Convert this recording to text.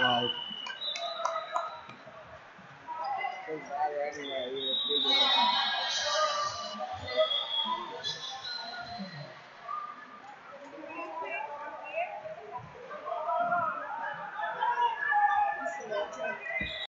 Wow. Doesn't matter anyway, you're a big one.